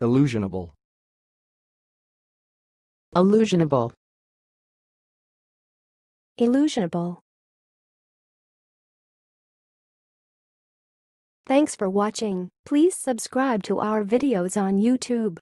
Illusionable. Illusionable. Illusionable. Thanks for watching. Please subscribe to our videos on YouTube.